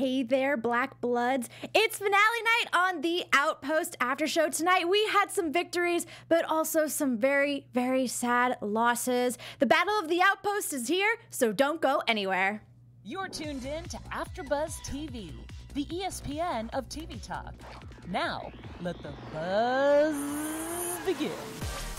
Hey there, Black Bloods. It's finale night on the Outpost After Show tonight. We had some victories, but also some very, very sad losses. The Battle of the Outpost is here, so don't go anywhere. You're tuned in to AfterBuzz TV, the ESPN of TV talk. Now, let the buzz begin.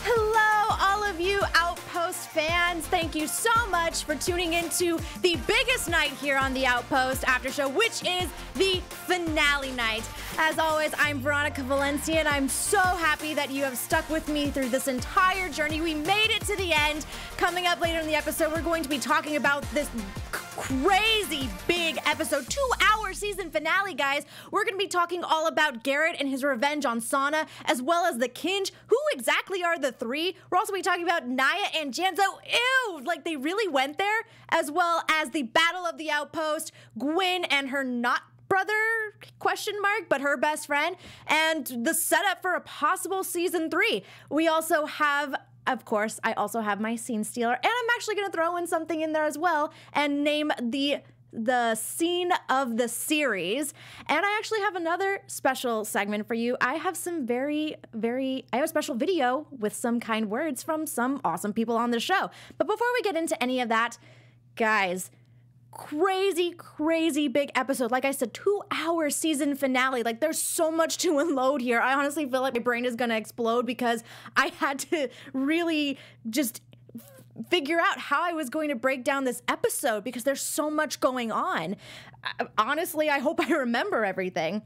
Hello, all of you Outpost fans. Thank you so much for tuning into the biggest night here on the Outpost After Show, which is the finale night. As always, I'm Veronica Valencia, and I'm so happy that you have stuck with me through this entire journey. We made it to the end. Coming up later in the episode, we're going to be talking about this crazy big episode, two hour season finale, guys. We're going to be talking all about Garret and his revenge on Sana, as well as the Kinj. Who exactly are the three? We're also going to be talking about Naya and Janzo. Ew, like they really went there, as well as the Battle of the Outpost, Gwynn and her not brother question mark but her best friend and the setup for a possible season three we also have of course i also have my scene stealer and i'm actually going to throw in something in there as well and name the the scene of the series. And i actually have another special segment for you. I have some very very i have a special video with some kind words from some awesome people on the show. But before we get into any of that guys crazy, crazy big episode. Like I said, two hour season finale. Like there's so much to unload here. I honestly feel like my brain is gonna explode because I had to really just figure out how I was going to break down this episode because there's so much going on. Honestly, I hope I remember everything.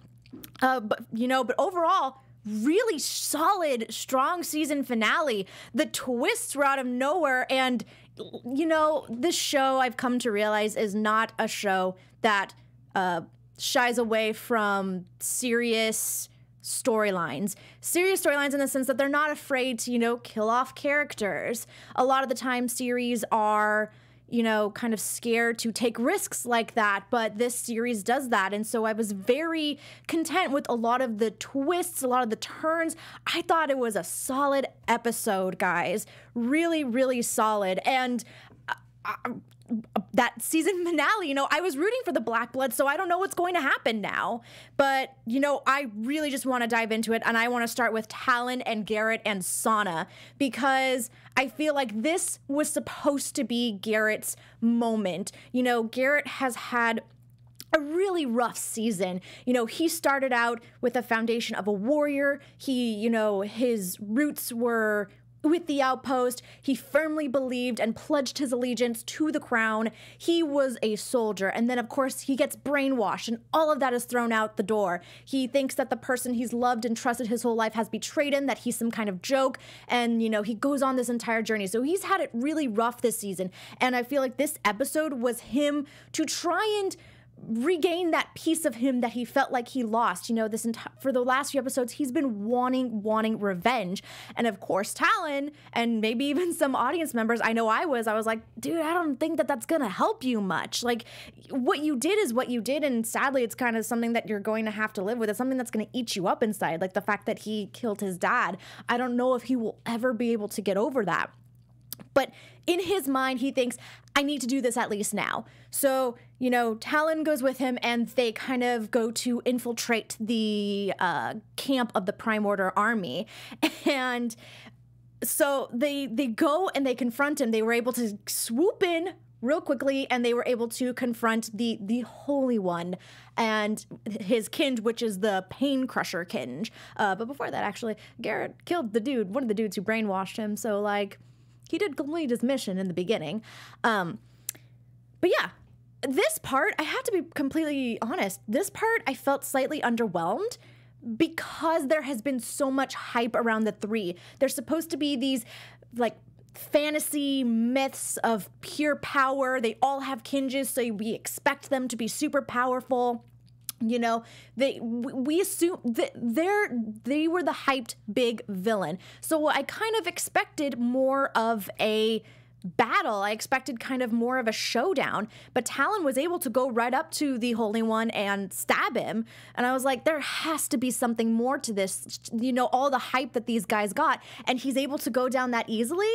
Uh, but you know, but overall, really solid, strong season finale. The twists were out of nowhere, and you know, this show I've come to realize is not a show that uh, shies away from serious storylines. Serious storylines in the sense that they're not afraid to, you know, kill off characters. A lot of the time, series are you know, kind of scared to take risks like that, but this series does that. And so I was very content with a lot of the twists, a lot of the turns. I thought it was a solid episode, guys. Really, really solid. And uh, uh, that season finale, you know, I was rooting for the Black Blood, so I don't know what's going to happen now. But, you know, I really just want to dive into it, and I want to start with Talon and Garret and Sana because I feel like this was supposed to be Garret's moment. You know, Garret has had a really rough season. You know, he started out with a foundation of a warrior. He, you know, his roots were with the outpost. He firmly believed and pledged his allegiance to the crown. He was a soldier. And then, of course, he gets brainwashed, and all of that is thrown out the door. He thinks that the person he's loved and trusted his whole life has betrayed him, that he's some kind of joke. And, you know, he goes on this entire journey. So he's had it really rough this season. And I feel like this episode was him to try and regain that piece of him that he felt like he lost. You know, this entire for the last few episodes, he's been wanting, wanting revenge. And of course, Talon and maybe even some audience members, I know I was, I was like, dude, I don't think that that's gonna help you much. Like, what you did is what you did, and sadly, it's kind of something that you're going to have to live with. It's something that's gonna eat you up inside. Like the fact that he killed his dad. I don't know if he will ever be able to get over that. But in his mind, he thinks, I need to do this at least now. So, you know, Talon goes with him and they kind of go to infiltrate the uh, camp of the Prime Order army. And so they they go and they confront him. They were able to swoop in real quickly and they were able to confront the the holy one and his kind, which is the pain crusher kinj uh, but before that actually garret killed the dude one of the dudes who brainwashed him so like he did complete his mission in the beginning. Um, but yeah, this part, I have to be completely honest, this part I felt slightly underwhelmed because there has been so much hype around the three. They're supposed to be these like fantasy myths of pure power. They all have kinjes, so we expect them to be super powerful you know they we assume that they're they were the hyped big villain so i kind of expected more of a battle i expected kind of more of a showdown but talon was able to go right up to the holy one and stab him and i was like there has to be something more to this you know all the hype that these guys got and he's able to go down that easily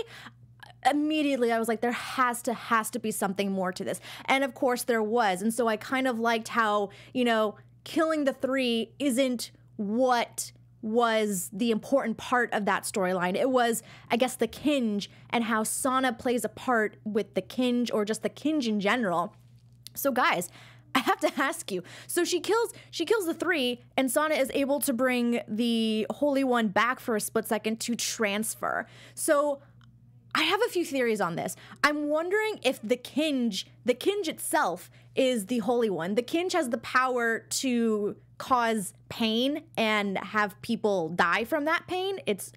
immediately I was like, there has to has to be something more to this. And of course there was. And so I kind of liked how, you know, killing the three isn't what was the important part of that storyline. It was, I guess, the Kinj and how Sana plays a part with the Kinj or just the Kinj in general. So guys, I have to ask you. So she kills she kills the three, and Sana is able to bring the Holy One back for a split second to transfer. So I have a few theories on this. I'm wondering if the Kinj, the Kinj itself, is the Holy One. The Kinj has the power to cause pain and have people die from that pain. It's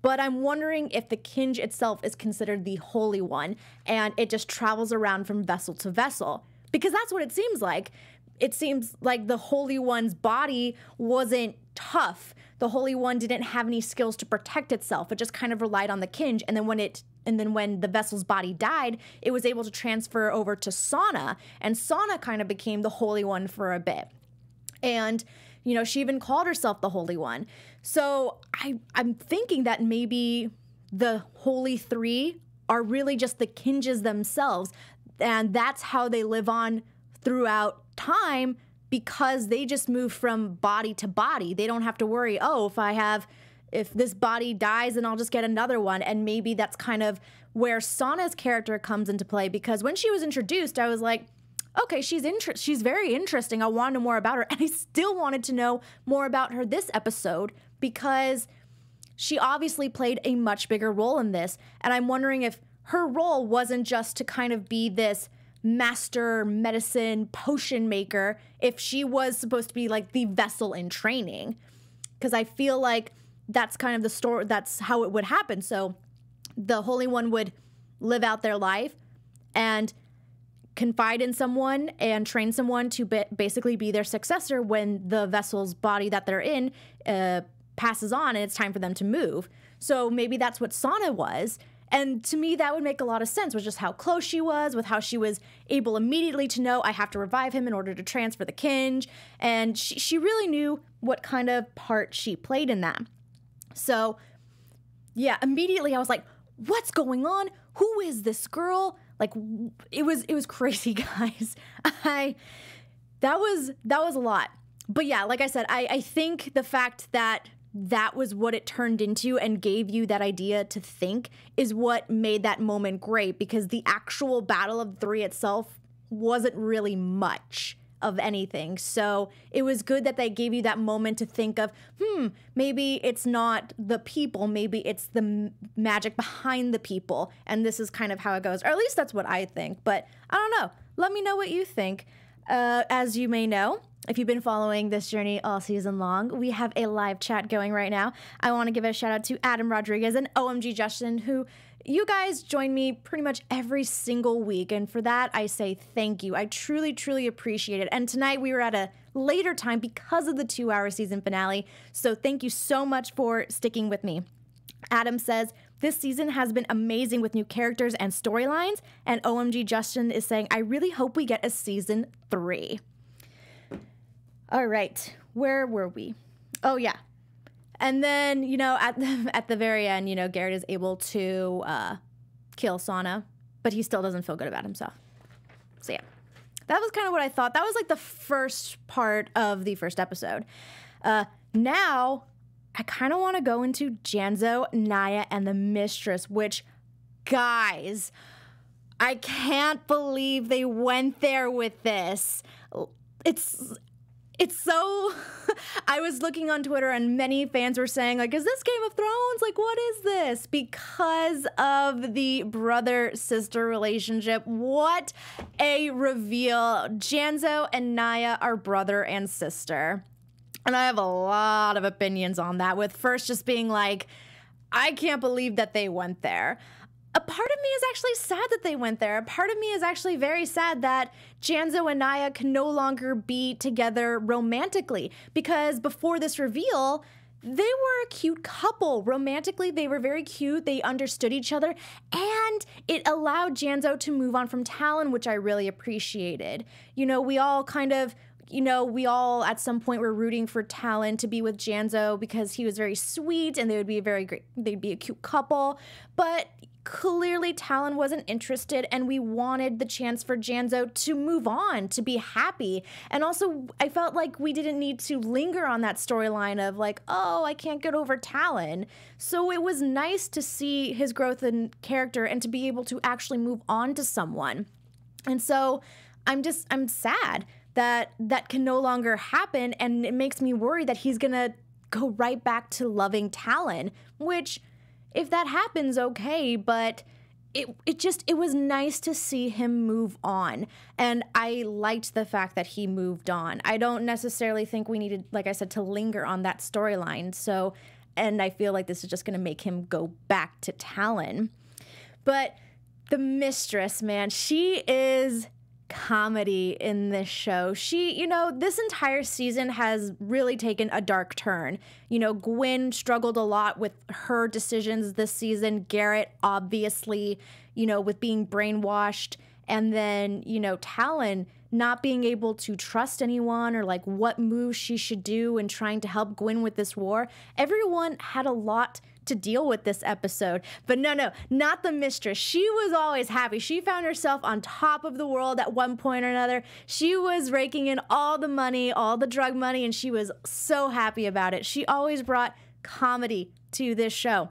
but I'm wondering if the Kinj itself is considered the Holy One and it just travels around from vessel to vessel. Because that's what it seems like. It seems like the Holy One's body wasn't tough the Holy One didn't have any skills to protect itself. It just kind of relied on the Kinj. And then when it and then when the vessel's body died, it was able to transfer over to Sana, and Sana kind of became the Holy One for a bit. And you know, she even called herself the Holy One. So I I'm thinking that maybe the Holy Three are really just the Kinjes themselves, and that's how they live on throughout time because they just move from body to body. They don't have to worry, oh, if I have if this body dies then I'll just get another one. And maybe that's kind of where Sana's character comes into play because when she was introduced I was like okay she's inter- she's very interesting. I want to know more about her. And I still wanted to know more about her this episode because she obviously played a much bigger role in this. And I'm wondering if her role wasn't just to kind of be this master medicine potion maker if she was supposed to be like the vessel in training. Because I feel like that's kind of the story, that's how it would happen. So the Holy One would live out their life and confide in someone and train someone to basically be their successor when the vessel's body that they're in uh, passes on and it's time for them to move. So maybe that's what Sana was. And to me, that would make a lot of sense with just how close she was, with how she was able immediately to know I have to revive him in order to transfer the Kinj. And she, she really knew what kind of part she played in that. So, yeah, immediately I was like, what's going on? Who is this girl? Like it was it was crazy, guys. I that was that was a lot. But yeah, like I said, I, I think the fact that that was what it turned into and gave you that idea to think is what made that moment great because the actual battle of three itself wasn't really much of anything. So it was good that they gave you that moment to think of, hmm, maybe it's not the people, maybe it's the magic behind the people. And this is kind of how it goes. Or at least that's what I think. But I don't know. Let me know what you think. Uh, as you may know, if you've been following this journey all season long, we have a live chat going right now. I want to give a shout out to Adam Rodriguez and OMG Justin, who you guys join me pretty much every single week. And for that, I say thank you. I truly, truly appreciate it. And tonight we were at a later time because of the two hour season finale. So thank you so much for sticking with me. Adam says, this season has been amazing with new characters and storylines. And OMG Justin is saying, I really hope we get a season three. All right, where were we? Oh yeah, and then you know at the at the very end, you know Garret is able to uh, kill Sana, but he still doesn't feel good about himself. So yeah, that was kind of what I thought. That was like the first part of the first episode. Uh, now I kind of want to go into Janzo, Naya, and the Mistress, which guys. I can't believe they went there with this. It's it's so I was looking on Twitter and many fans were saying like is this Game of Thrones? Like what is this? Because of the brother sister relationship what a reveal. Janzo and Naya are brother and sister. And I have a lot of opinions on that with first just being like I can't believe that they went there a part of me is actually sad that they went there. A part of me is actually very sad that Janzo and Naya can no longer be together romantically because before this reveal, they were a cute couple. Romantically, they were very cute. They understood each other, and it allowed Janzo to move on from Talon, which I really appreciated. You know, we all kind of you know, we all at some point were rooting for Talon to be with Janzo because he was very sweet and they would be a very great, they'd be a cute couple. But clearly Talon wasn't interested and we wanted the chance for Janzo to move on, to be happy. And also I felt like we didn't need to linger on that storyline of like, oh, I can't get over Talon. So it was nice to see his growth in character and to be able to actually move on to someone. And so I'm just I'm sad that that can no longer happen and it makes me worry that he's going to go right back to loving Talon, which if that happens okay, but it it just it was nice to see him move on and I liked the fact that he moved on. I don't necessarily think we needed like I said to linger on that storyline. So and I feel like this is just going to make him go back to Talon. But the mistress, man, she is comedy in this show. She, you know, this entire season has really taken a dark turn. You know, Gwynn struggled a lot with her decisions this season. Garret, obviously, you know, with being brainwashed. And then, you know, Talon not being able to trust anyone or like what moves she should do and trying to help Gwynn with this war. Everyone had a lot to deal with this episode. But no, no, not the mistress. She was always happy. She found herself on top of the world at one point or another. She was raking in all the money, all the drug money, and she was so happy about it. She always brought comedy to this show.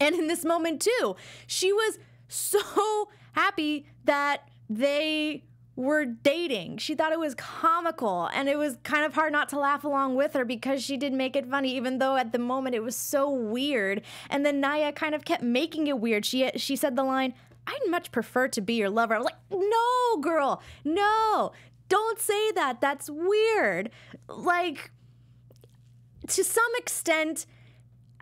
And in this moment, too, she was so happy that they were dating. She thought it was comical and it was kind of hard not to laugh along with her because she did make it funny even though at the moment it was so weird. And then Naya kind of kept making it weird. She she said the line, "I'd much prefer to be your lover." I was like, "No, girl. No. Don't say that. That's weird." Like to some extent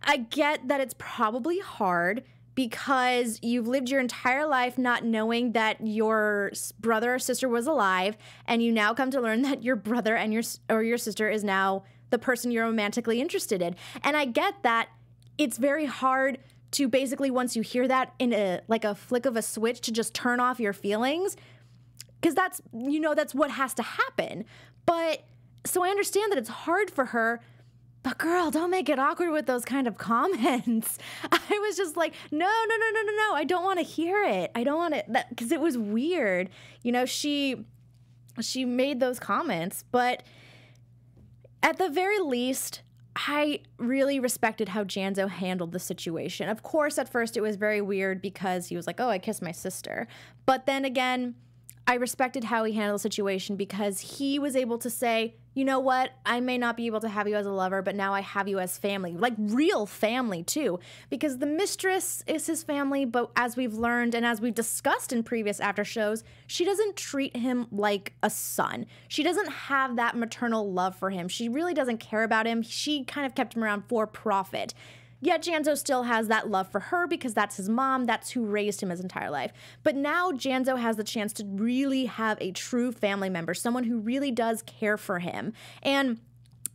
I get that it's probably hard because you've lived your entire life not knowing that your brother or sister was alive and you now come to learn that your brother and your or your sister is now the person you're romantically interested in. And I get that it's very hard to basically once you hear that in a like a flick of a switch to just turn off your feelings because that's you know that's what has to happen. But so I understand that it's hard for her but girl, don't make it awkward with those kind of comments. I was just like, no, no, no, no, no, no. I don't want to hear it. I don't want it because it was weird. You know, she she made those comments, but at the very least, I really respected how Janzo handled the situation. Of course, at first it was very weird because he was like, "Oh, I kissed my sister," but then again I respected how he handled the situation because he was able to say, you know what, I may not be able to have you as a lover, but now I have you as family, like real family too. Because the mistress is his family, but as we've learned and as we've discussed in previous after shows, she doesn't treat him like a son. She doesn't have that maternal love for him. She really doesn't care about him. She kind of kept him around for profit. Yet Janzo still has that love for her because that's his mom, that's who raised him his entire life. But now Janzo has the chance to really have a true family member, someone who really does care for him. And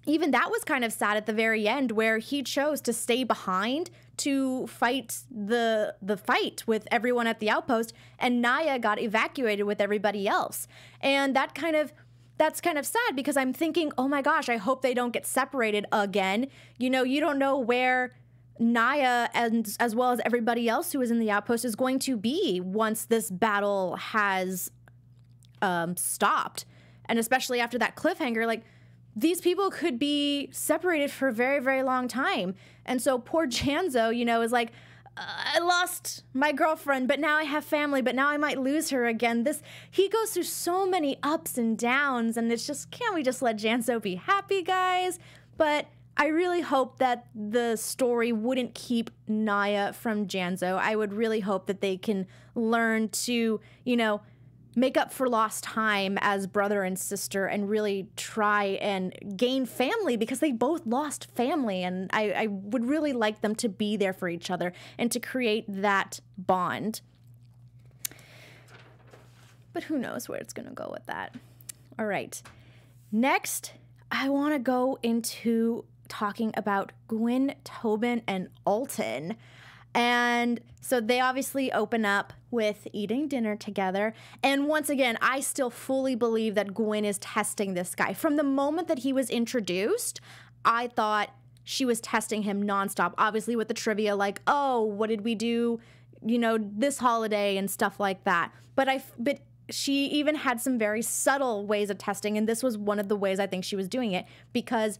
even that was kind of sad at the very end where he chose to stay behind to fight the the fight with everyone at the outpost and Naya got evacuated with everybody else. And that kind of that's kind of sad because I'm thinking, "Oh my gosh, I hope they don't get separated again." You know, you don't know where Naya and as well as everybody else who is in the outpost is going to be once this battle has um, stopped, and especially after that cliffhanger, like these people could be separated for a very very long time, and so poor Janzo, you know, is like. I lost my girlfriend, but now I have family, but now I might lose her again. This he goes through so many ups and downs, and it's just can't we just let Janzo be happy, guys? But I really hope that the story wouldn't keep Naya from Janzo. I would really hope that they can learn to, you know, make up for lost time as brother and sister and really try and gain family because they both lost family. And I, I would really like them to be there for each other and to create that bond. But who knows where it's going to go with that. All right. Next, I want to go into talking about Gwynn, Tobin, and Alton. And so they obviously open up with eating dinner together. And once again, I still fully believe that Gwynn is testing this guy. From the moment that he was introduced, I thought she was testing him nonstop. Obviously, with the trivia, like, oh, what did we do? you know, this holiday and stuff like that. But I, but she even had some very subtle ways of testing, and this was one of the ways I think she was doing it because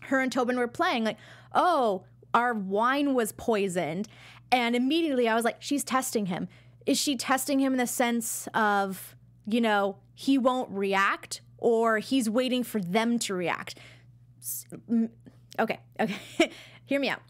her and Tobin were playing like, oh, our wine was poisoned, and immediately I was like, she's testing him. Is she testing him in the sense of, you know, he won't react, or he's waiting for them to react? Okay, okay, hear me out.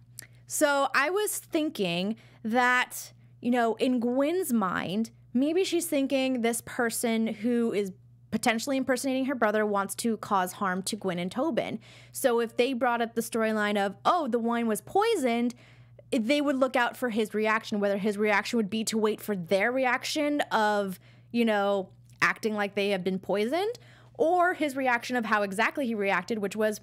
So I was thinking that, you know, in Gwynn's mind, maybe she's thinking this person who is potentially impersonating her brother wants to cause harm to Gwynn and Tobin. So if they brought up the storyline of, oh, the wine was poisoned, they would look out for his reaction, whether his reaction would be to wait for their reaction of, you know, acting like they have been poisoned, or his reaction of how exactly he reacted, which was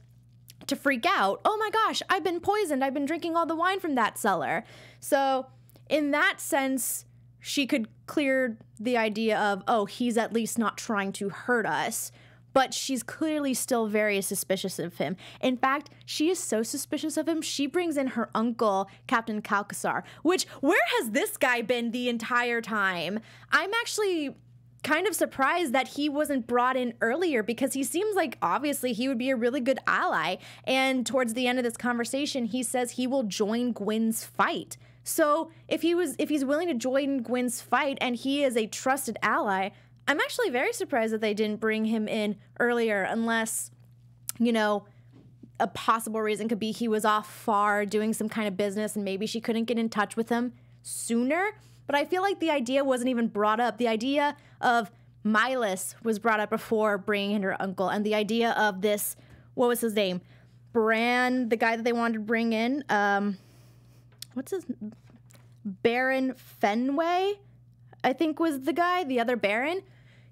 to freak out. Oh my gosh, I've been poisoned. I've been drinking all the wine from that cellar. So, in that sense, she could clear the idea of, oh, he's at least not trying to hurt us. But she's clearly still very suspicious of him. In fact, she is so suspicious of him, she brings in her uncle, Captain Calkussar, which, where has this guy been the entire time? I'm actually kind of surprised that he wasn't brought in earlier because he seems like obviously he would be a really good ally. And towards the end of this conversation, he says he will join Gwynn's fight. So if he was if he's willing to join Gwynn's fight and he is a trusted ally, I'm actually very surprised that they didn't bring him in earlier unless you know a possible reason could be he was off far doing some kind of business and maybe she couldn't get in touch with him sooner. But I feel like the idea wasn't even brought up. The idea of Milas was brought up before bringing in her uncle, and the idea of this, what was his name? Bran, the guy that they wanted to bring in. Um, what's his Baron Fenway? I think was the guy, the other Baron.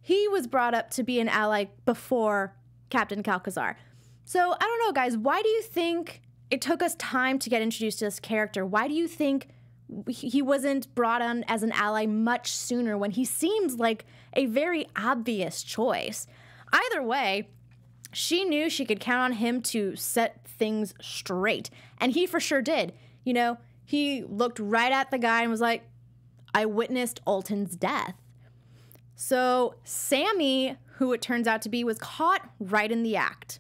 He was brought up to be an ally before Captain Calkussar. So I don't know, guys. Why do you think it took us time to get introduced to this character? Why do you think he wasn't brought on as an ally much sooner when he seems like a very obvious choice? Either way, she knew she could count on him to set things straight, and he for sure did. You know, he looked right at the guy and was like, I witnessed Alton's death. So Sammy, who it turns out to be, was caught right in the act.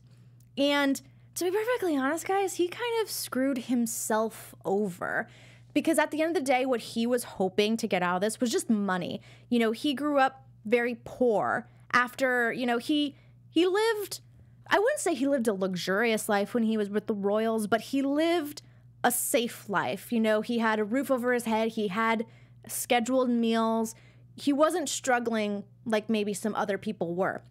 And to be perfectly honest, guys, he kind of screwed himself over because at the end of the day, what he was hoping to get out of this was just money. You know, he grew up very poor after, you know, he he lived I wouldn't say he lived a luxurious life when he was with the Royals, but he lived a safe life. You know, he had a roof over his head, he had scheduled meals. He wasn't struggling like maybe some other people were.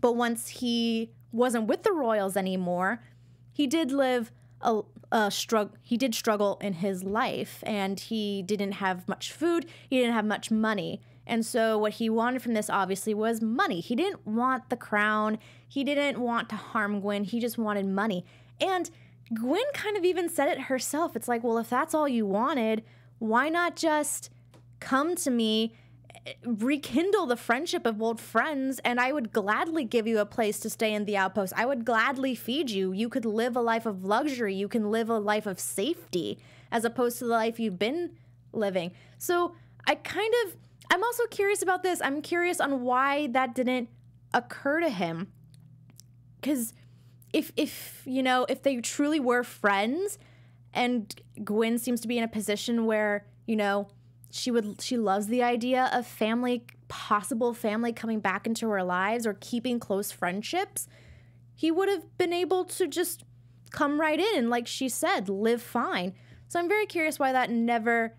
But once he wasn't with the Royals anymore, he did live a, a struggle. He did struggle in his life, and he didn't have much food. He didn't have much money, and so what he wanted from this obviously was money. He didn't want the crown. He didn't want to harm Gwynn. He just wanted money. And Gwynn kind of even said it herself. It's like, well, if that's all you wanted, why not just come to me, rekindle the friendship of old friends, and I would gladly give you a place to stay in the outpost. I would gladly feed you. You could live a life of luxury. You can live a life of safety as opposed to the life you've been living. So I kind of, I'm also curious about this. I'm curious on why that didn't occur to him. Because if if you know if they truly were friends and Gwynn seems to be in a position where you know she would she loves the idea of family possible family coming back into her lives or keeping close friendships he would have been able to just come right in and like she said live fine. So i'm very curious why that never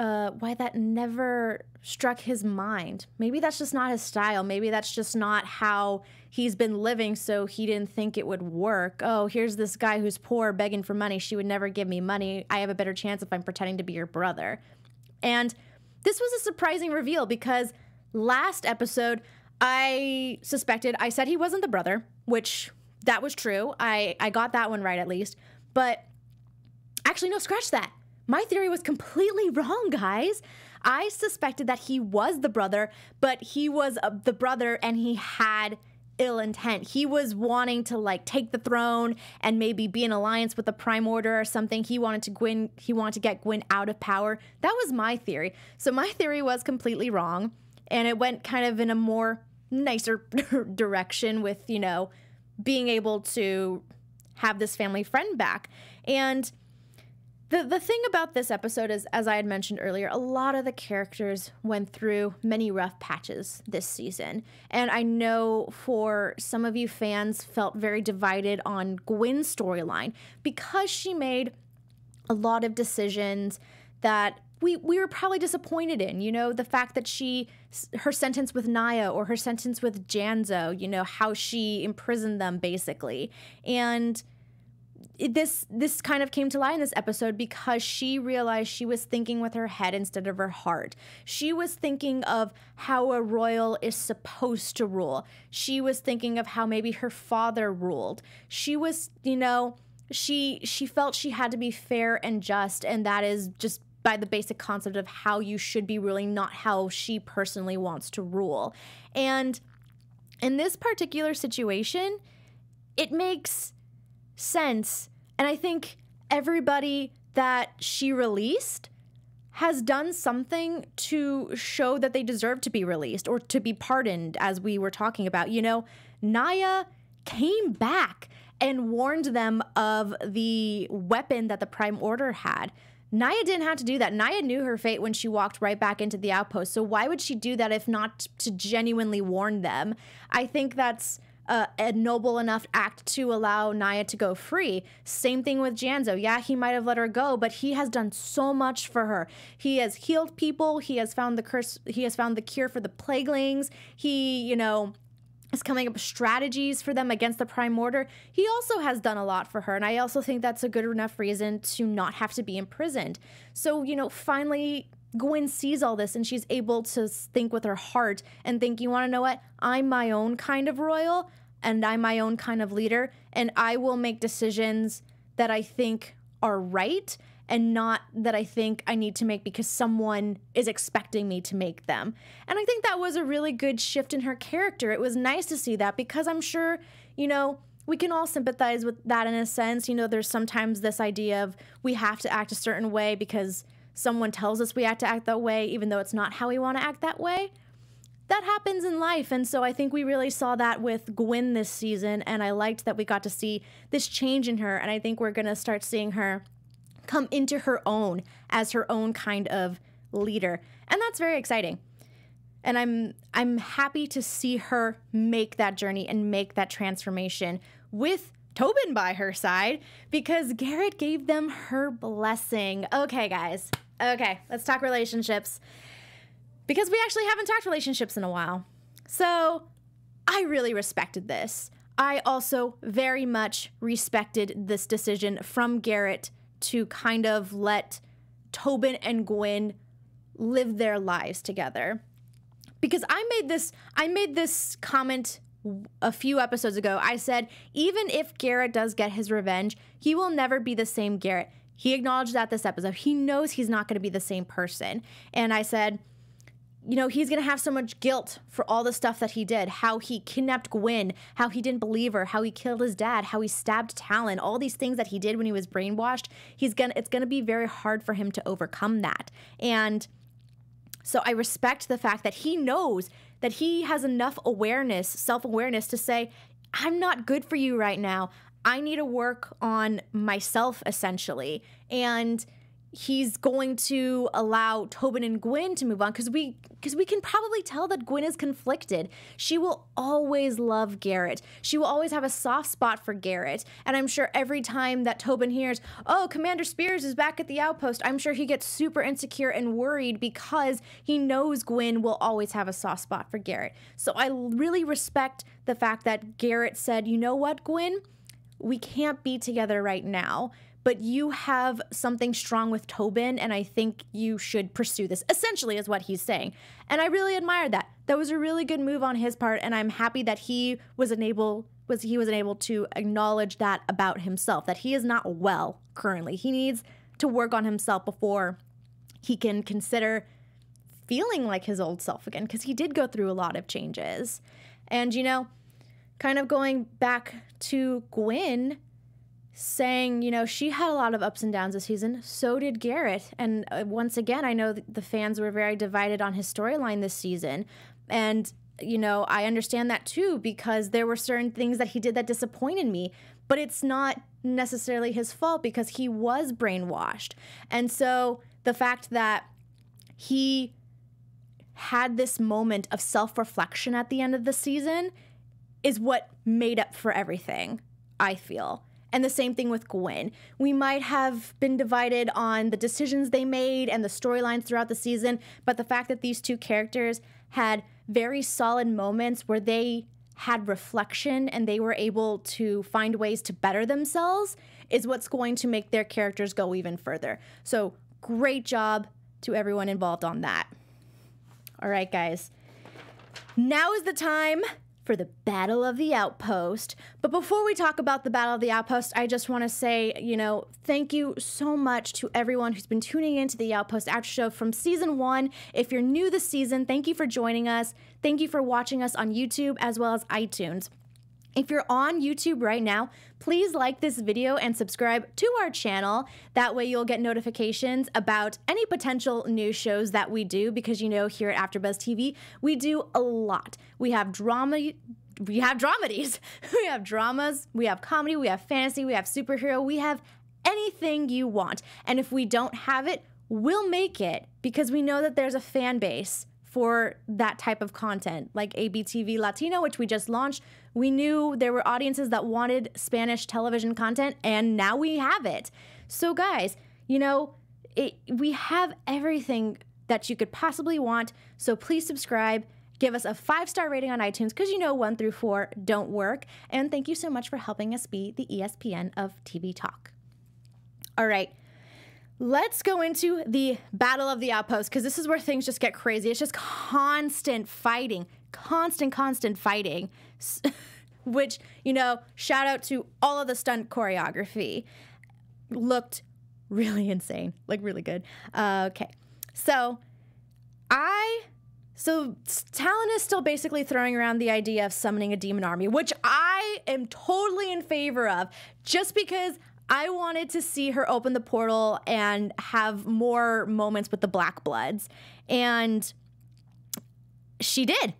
uh, why that never struck his mind. Maybe that's just not his style. Maybe that's just not how he's been living, so he didn't think it would work. Oh, here's this guy who's poor begging for money. She would never give me money. I have a better chance if I'm pretending to be your brother. And this was a surprising reveal because last episode, I suspected, I said he wasn't the brother, which that was true. I, I got that one right at least. But actually, no, scratch that. My theory was completely wrong, guys. I suspected that he was the brother, but he was uh, the brother and he had ill intent. He was wanting to like take the throne and maybe be in alliance with the Prime Order or something. He wanted to Gwynn he wanted to get Gwynn out of power. That was my theory. So my theory was completely wrong and it went kind of in a more nicer direction with, you know, being able to have this family friend back. And the, the thing about this episode is, as I had mentioned earlier, a lot of the characters went through many rough patches this season. And I know for some of you fans felt very divided on Gwynn's storyline because she made a lot of decisions that we, we were probably disappointed in. You know, the fact that she, her sentence with Naya or her sentence with Janzo, you know, how she imprisoned them basically. And it, this this kind of came to light in this episode because she realized she was thinking with her head instead of her heart. She was thinking of how a royal is supposed to rule. She was thinking of how maybe her father ruled. She was, you know, she she felt she had to be fair and just and that is just by the basic concept of how you should be ruling, not how she personally wants to rule. And in this particular situation, it makes sense. And I think everybody that she released has done something to show that they deserve to be released or to be pardoned, as we were talking about. You know, Naya came back and warned them of the weapon that the Prime Order had. Naya didn't have to do that. Naya knew her fate when she walked right back into the outpost. So why would she do that if not to genuinely warn them? I think that's a noble enough act to allow Naya to go free. Same thing with Janzo. Yeah, he might have let her go, but he has done so much for her. He has healed people. He has found the curse. He has found the cure for the plaguelings. He, you know, is coming up with strategies for them against the Prime Order. He also has done a lot for her, and I also think that's a good enough reason to not have to be imprisoned. So, you know, finally Gwynn sees all this and she's able to think with her heart and think, you want to know what? I'm my own kind of royal and I'm my own kind of leader, and I will make decisions that I think are right and not that I think I need to make because someone is expecting me to make them. And I think that was a really good shift in her character. It was nice to see that because I'm sure, you know, we can all sympathize with that in a sense. You know, there's sometimes this idea of we have to act a certain way because someone tells us we have to act that way, even though it's not how we want to act that way that happens in life. And so I think we really saw that with Gwynn this season. And I liked that we got to see this change in her. And I think we're going to start seeing her come into her own as her own kind of leader. And that's very exciting. And I'm I'm happy to see her make that journey and make that transformation with Tobin by her side because Garret gave them her blessing. Okay, guys. Okay, let's talk relationships because we actually haven't talked relationships in a while. So I really respected this. I also very much respected this decision from Garret to kind of let Tobin and Gwynn live their lives together. Because I made this I made this comment a few episodes ago. I said even if Garret does get his revenge, he will never be the same Garret. He acknowledged that this episode. He knows he's not going to be the same person. And I said you know, he's going to have so much guilt for all the stuff that he did how he kidnapped Gwynn, how he didn't believe her, how he killed his dad, how he stabbed Talon, all these things that he did when he was brainwashed. He's going to, it's going to be very hard for him to overcome that. And so I respect the fact that he knows that he has enough awareness, self awareness to say, I'm not good for you right now. I need to work on myself essentially. And, he's going to allow Tobin and Gwynn to move on because we because we can probably tell that Gwynn is conflicted. She will always love Garret. She will always have a soft spot for Garret. And I'm sure every time that Tobin hears, "Oh, Commander Spears is back at the outpost," I'm sure he gets super insecure and worried because he knows Gwynn will always have a soft spot for Garret. So I really respect the fact that Garret said, "You know what, Gwynn? We can't be together right now." But you have something strong with Tobin, and I think you should pursue this. Essentially, is what he's saying, and I really admired that. That was a really good move on his part, and I'm happy that he was unable was he was able to acknowledge that about himself that he is not well currently. He needs to work on himself before he can consider feeling like his old self again because he did go through a lot of changes. And you know, kind of going back to Gwynn saying, you know, she had a lot of ups and downs this season. So did Garret. And uh, once again, I know the fans were very divided on his storyline this season. And, you know, I understand that too because there were certain things that he did that disappointed me. But it's not necessarily his fault because he was brainwashed. And so the fact that he had this moment of self reflection at the end of the season is what made up for everything, I feel. And the same thing with Gwynn. We might have been divided on the decisions they made and the storylines throughout the season, but the fact that these two characters had very solid moments where they had reflection and they were able to find ways to better themselves is what's going to make their characters go even further. So, great job to everyone involved on that. All right, guys. Now is the time for the Battle of the Outpost. But before we talk about the Battle of the Outpost, I just want to say, you know, thank you so much to everyone who's been tuning into the Outpost After Show from season one. If you're new this season, thank you for joining us. Thank you for watching us on YouTube as well as iTunes. If you're on YouTube right now, please like this video and subscribe to our channel. That way you'll get notifications about any potential new shows that we do because you know here at AfterBuzz TV, we do a lot. We have drama we have dramedies. We have dramas, we have comedy, we have fantasy, we have superhero, we have anything you want. And if we don't have it, we'll make it because we know that there's a fan base for that type of content, like ABTV Latino, which we just launched. We knew there were audiences that wanted Spanish television content, and now we have it. So, guys, you know, it, we have everything that you could possibly want. So, please subscribe. Give us a five star rating on iTunes because you know one through four don't work. And thank you so much for helping us be the ESPN of TV Talk. All right. Let's go into the Battle of the Outpost because this is where things just get crazy. It's just constant fighting, constant, constant fighting. Which, you know, shout out to all of the stunt choreography. Looked really insane, like really good. Uh, okay. So, I. So, Talon is still basically throwing around the idea of summoning a demon army, which I am totally in favor of just because I wanted to see her open the portal and have more moments with the Black Bloods. And she did.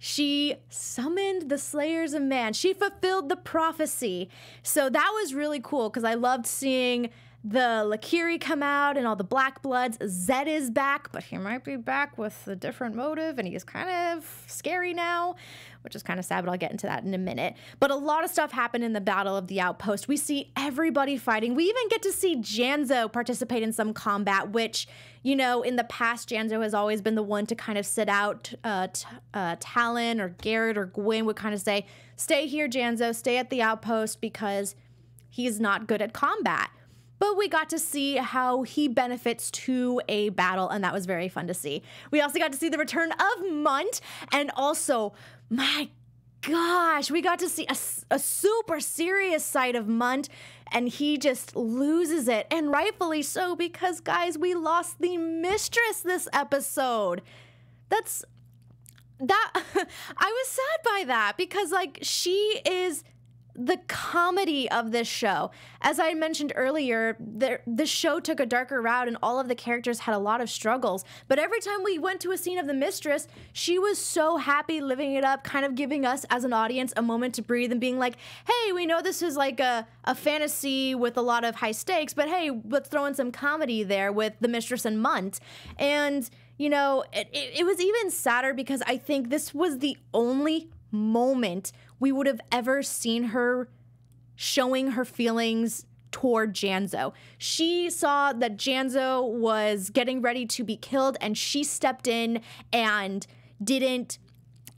She summoned the Slayers of Man. She fulfilled the prophecy. So that was really cool because I loved seeing the Lakiri come out and all the Black Bloods. Zed is back, but he might be back with a different motive and he's kind of scary now, which is kind of sad, but I'll get into that in a minute. But a lot of stuff happened in the Battle of the Outpost. We see everybody fighting. We even get to see Janzo participate in some combat, which, you know, in the past, Janzo has always been the one to kind of sit out. Uh, uh, Talon or Garret or Gwynn would kind of say, stay here, Janzo, stay at the outpost because he's not good at combat but we got to see how he benefits to a battle, and that was very fun to see. We also got to see the return of Munt, and also, my gosh, we got to see a, a super serious side of Munt, and he just loses it, and rightfully so, because guys, we lost the mistress this episode. That's that I was sad by that because like she is the comedy of this show. As I mentioned earlier, the, the show took a darker route and all of the characters had a lot of struggles. But every time we went to a scene of the mistress, she was so happy living it up, kind of giving us as an audience a moment to breathe and being like, hey, we know this is like a, a fantasy with a lot of high stakes, but hey, let's throw in some comedy there with the mistress and Munt. And you know, it, it, it was even sadder because I think this was the only moment we would have ever seen her showing her feelings toward Janzo. She saw that Janzo was getting ready to be killed and she stepped in and didn't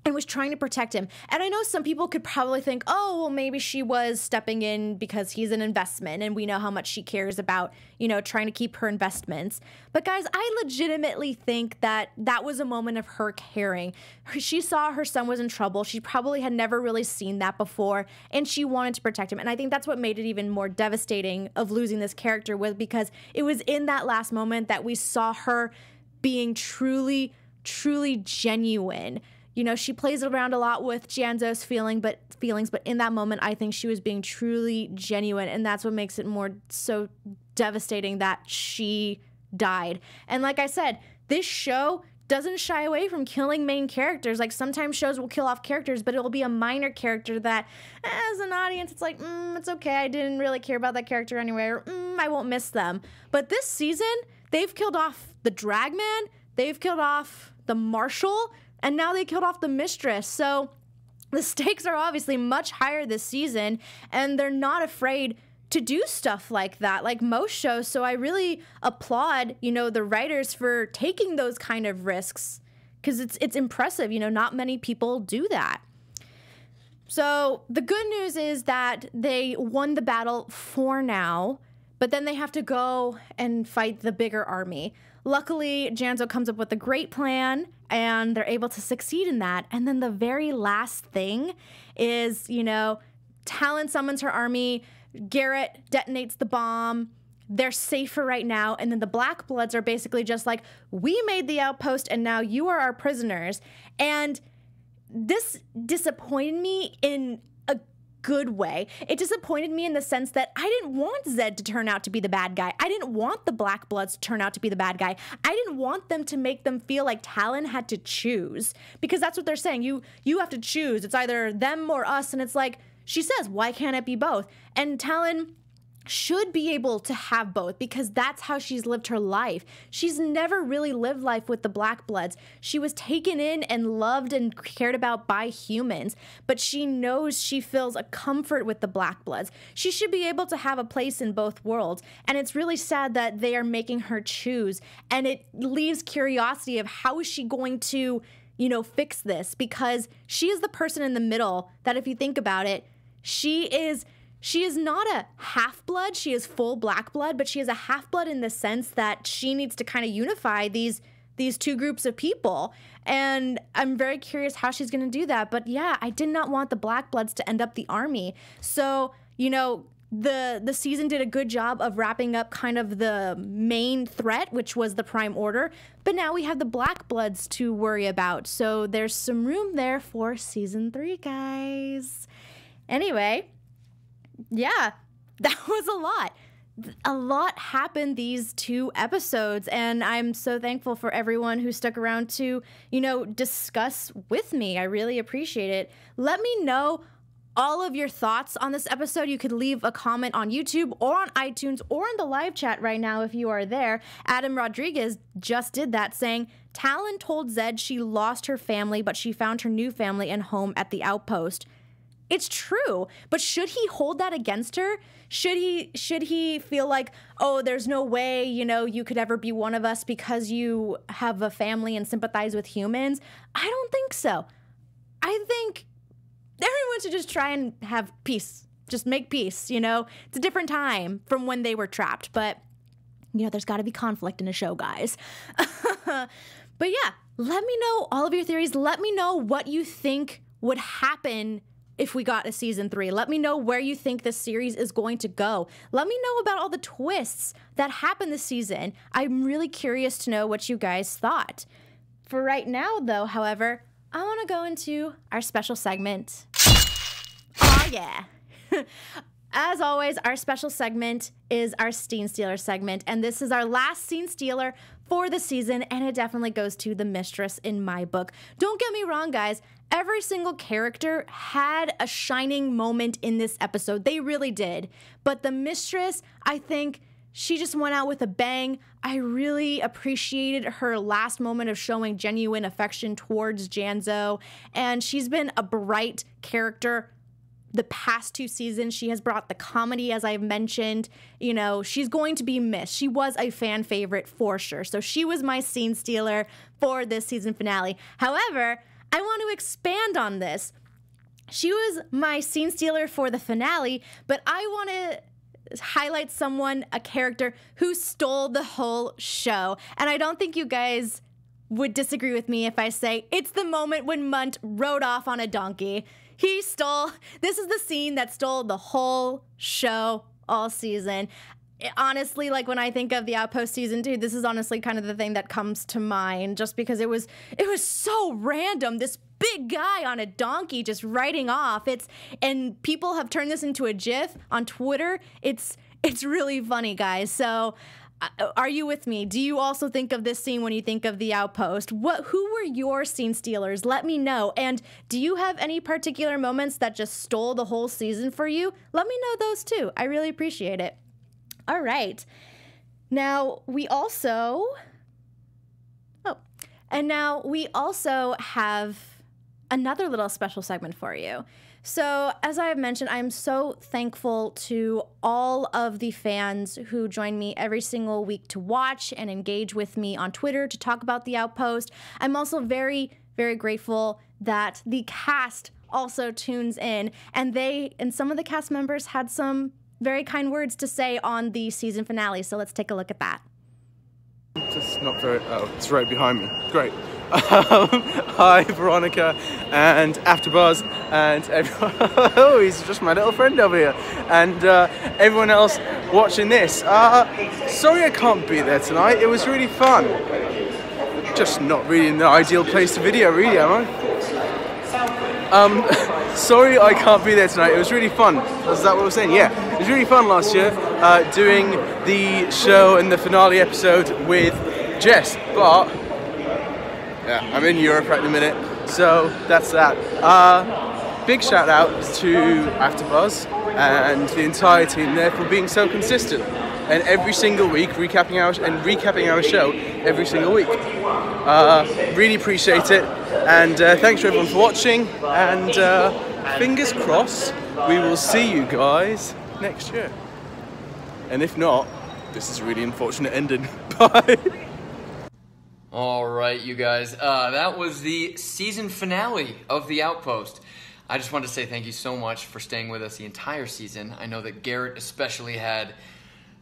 and was trying to protect him. And I know some people could probably think, oh, well, maybe she was stepping in because he's an investment and we know how much she cares about, you know, trying to keep her investments. But guys, I legitimately think that that was a moment of her caring. She saw her son was in trouble. She probably had never really seen that before and she wanted to protect him. And I think that's what made it even more devastating of losing this character with because it was in that last moment that we saw her being truly, truly genuine you know, she plays around a lot with Janzo's feeling, but feelings, but in that moment, I think she was being truly genuine, and that's what makes it more so devastating that she died. And like I said, this show doesn't shy away from killing main characters. Like sometimes shows will kill off characters, but it will be a minor character that, as an audience, it's like, mm, it's okay. I didn't really care about that character anyway, or mm, I won't miss them. But this season, they've killed off the Dragman, they've killed off the Marshal, and now they killed off the Mistress. So the stakes are obviously much higher this season, and they're not afraid to do stuff like that like most shows. So i really applaud you know the writers for taking those kind of risks because it's it's impressive you know not many people do that. So the good news is that they won the battle for now but then they have to go and fight the bigger army luckily janzo comes up with a great plan and they're able to succeed in that and then the very last thing is you know talon summons her army Garret detonates the bomb. They're safer right now. And then the Black Bloods are basically just like, we made the outpost and now you are our prisoners. And this disappointed me in good way. It disappointed me in the sense that I didn't want Zed to turn out to be the bad guy. I didn't want the Black Bloods to turn out to be the bad guy. I didn't want them to make them feel like Talon had to choose because that's what they're saying. You you have to choose. It's either them or us and it's like she says, why can't it be both? And Talon should be able to have both because that's how she's lived her life. She's never really lived life with the Black Bloods. She was taken in and loved and cared about by humans, but she knows she feels a comfort with the Black Bloods. She should be able to have a place in both worlds, and it's really sad that they are making her choose, and it leaves curiosity of how is she going to, you know, fix this because she is the person in the middle that if you think about it, she is she is not a half blood, she is full black blood, but she is a half blood in the sense that she needs to kind of unify these these two groups of people. And I'm very curious how she's going to do that. But yeah, I did not want the black bloods to end up the army. So, you know, the the season did a good job of wrapping up kind of the main threat which was the prime order but now we have the black bloods to worry about so there's some room there for season 3 guys Anyway, yeah, that was a lot. A lot happened these two episodes, and I'm so thankful for everyone who stuck around to, you know, discuss with me. I really appreciate it. Let me know all of your thoughts on this episode. You could leave a comment on YouTube or on iTunes or in the live chat right now if you are there. Adam Rodriguez just did that, saying, Talon told Zed she lost her family, but she found her new family and home at the outpost. It's true, but should he hold that against her? Should he should he feel like, "Oh, there's no way, you know, you could ever be one of us because you have a family and sympathize with humans?" I don't think so. I think everyone should just try and have peace. Just make peace, you know? It's a different time from when they were trapped, but you know, there's got to be conflict in a show, guys. but yeah, let me know all of your theories. Let me know what you think would happen if we got a season three. Let me know where you think this series is going to go. Let me know about all the twists that happened this season. I'm really curious to know what you guys thought. For right now, though, however, I want to go into our special segment. Oh, yeah. As always, our special segment is our Scene Stealer segment, and this is our last Scene Stealer for the season, and it definitely goes to the Mistress in my book. Don't get me wrong, guys. Every single character had a shining moment in this episode. They really did. But the Mistress, I think, she just went out with a bang. I really appreciated her last moment of showing genuine affection towards Janzo, and she's been a bright character the past two seasons. She has brought the comedy, as I've mentioned. You know, she's going to be missed. She was a fan favorite for sure. So she was my scene stealer for this season finale. However, I want to expand on this. She was my scene stealer for the finale, but I want to highlight someone, a character who stole the whole show. And I don't think you guys would disagree with me if I say it's the moment when Munt rode off on a donkey. He stole, this is the scene that stole the whole show all season. Honestly, like when I think of the Outpost season two, this is honestly kind of the thing that comes to mind just because it was it was so random. This big guy on a donkey just riding off. It's and people have turned this into a GIF on Twitter. It's it's really funny, guys. So uh, are you with me? Do you also think of this scene when you think of the outpost? What who were your scene stealers? Let me know. And do you have any particular moments that just stole the whole season for you? Let me know those too. I really appreciate it. All right. Now, we also Oh. And now we also have another little special segment for you. So, as I have mentioned, I'm so thankful to all of the fans who join me every single week to watch and engage with me on Twitter to talk about the outpost. I'm also very, very grateful that the cast also tunes in and they and some of the cast members had some very kind words to say on the season finale. So, let's take a look at that. Just not very. Oh, it's right behind me. Great. Hi, Veronica, and AfterBuzz, and everyone. oh, he's just my little friend over here, and uh, everyone else watching this. Uh, sorry I can't be there tonight. It was really fun. Just not really in the ideal place to video, really, am I? Um, sorry I can't be there tonight. It was really fun. Is that what we're saying? Yeah, it was really fun last year uh, doing the show and the finale episode with Jess, but yeah, I'm in Europe right at the minute, so that's that. Uh, big shout out to AfterBuzz and the entire team there for being so consistent and every single week recapping our and recapping our show every single week. Uh, really appreciate it, and uh, thanks to everyone for watching. And uh, fingers crossed, we will see you guys next year. And if not, this is really unfortunate ending. Bye. All right, you guys. Uh, that was the season finale of The Outpost. I just wanted to say thank you so much for staying with us the entire season. I know that Garret especially had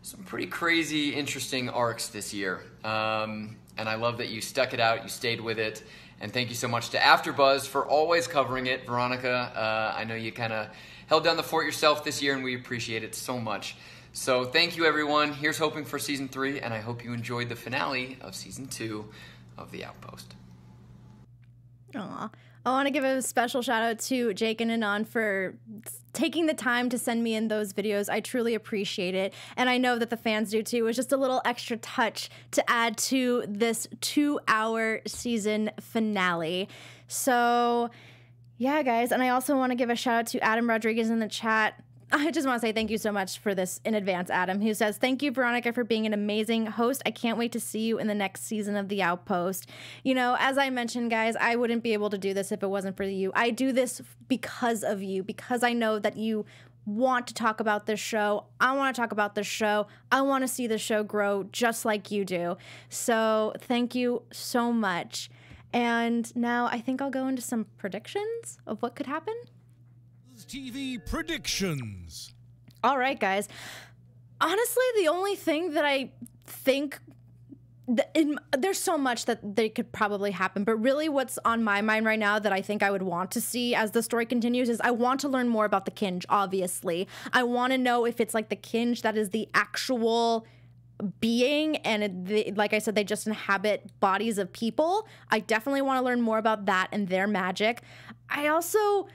some pretty crazy, interesting arcs this year. Um, and I love that you stuck it out, you stayed with it. And thank you so much to AfterBuzz for always covering it. Veronica, uh, I know you kind of held down the fort yourself this year, and we appreciate it so much. So thank you, everyone. Here's hoping for season three, and I hope you enjoyed the finale of season two of The Outpost. Aw. I want to give a special shout out to Jake and Anand for taking the time to send me in those videos. I truly appreciate it. And I know that the fans do too. It was just a little extra touch to add to this two hour season finale. So, yeah, guys. And I also want to give a shout out to Adam Rodriguez in the chat. I just want to say thank you so much for this in advance, Adam, who says, Thank you, Veronica, for being an amazing host. I can't wait to see you in the next season of The Outpost. You know, as I mentioned, guys, I wouldn't be able to do this if it wasn't for you. I do this because of you, because I know that you want to talk about this show. I want to talk about this show. I want to see the show grow just like you do. So thank you so much. And now I think I'll go into some predictions of what could happen. TV predictions. All right, guys. Honestly, the only thing that I think th- in, there's so much that they could probably happen, but really, what's on my mind right now that I think I would want to see as the story continues is I want to learn more about the Kinge. Obviously, I want to know if it's like the Kinge that is the actual being and like i said they just inhabit bodies of people. I definitely want to learn more about that and their magic. I also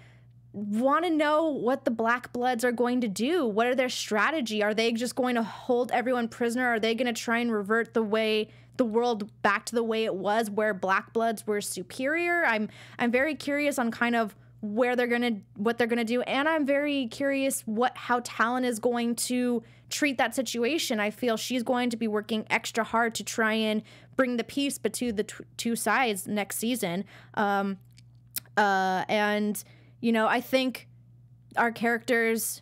want to know what the black bloods are going to do. What are their strategy? Are they just going to hold everyone prisoner? Are they going to try and revert the way the world back to the way it was where black bloods were superior? I'm i'm very curious on kind of where they're going to what they're going to do. And i'm very curious what how talon is going to treat that situation. I feel she's going to be working extra hard to try and bring the peace between the two sides next season. Um uh and you know, I think our characters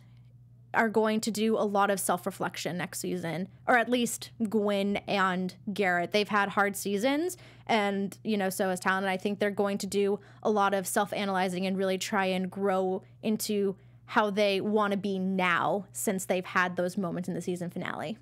are going to do a lot of self reflection next season, or at least Gwynn and Garret. They've had hard seasons, and, you know, so has Talon. And I think they're going to do a lot of self analyzing and really try and grow into how they want to be now since they've had those moments in the season finale.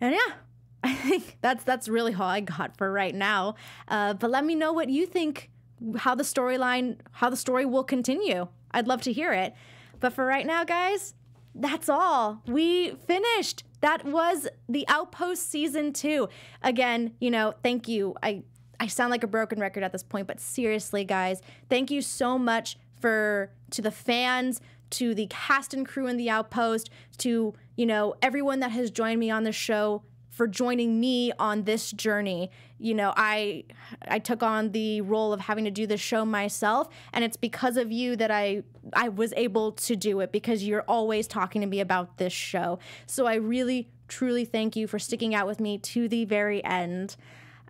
And yeah, I think that's that's really all I got for right now. Uh, but let me know what you think how the storyline, how the story will continue. I'd love to hear it. But for right now, guys, that's all. We finished. That was the Outpost season two. Again, you know, thank you. I I sound like a broken record at this point, but seriously, guys, thank you so much for to the fans, to the cast and crew in the Outpost, to you know everyone that has joined me on the show for joining me on this journey. You know, I I took on the role of having to do this show myself, and it's because of you that I I was able to do it because you're always talking to me about this show. So I really truly thank you for sticking out with me to the very end.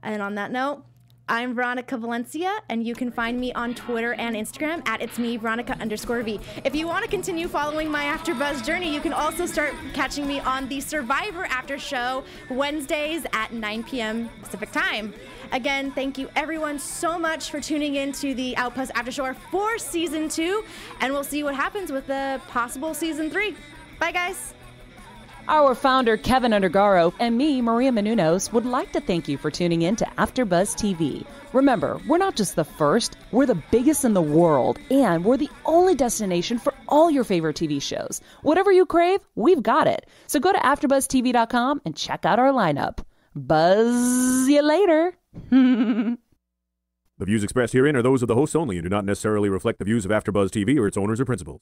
And on that note, I'm Veronica Valencia, and you can find me on Twitter and Instagram at it's me, Veronica underscore V. If you want to continue following my AfterBuzz journey, you can also start catching me on the Survivor After Show Wednesdays at 9 p.m. Pacific Time. Again, thank you everyone so much for tuning in to the Outpost After Show for season two, and we'll see what happens with the possible season three. Bye, guys. Our founder, Keven Undergaro, and me, Maria Menounos, would like to thank you for tuning in to AfterBuzz TV. Remember, we're not just the first, we're the biggest in the world, and we're the only destination for all your favorite TV shows. Whatever you crave, we've got it. So go to AfterBuzzTV.com and check out our lineup. Buzz you later. The views expressed herein are those of the hosts only and do not necessarily reflect the views of AfterBuzz TV or its owners or principals.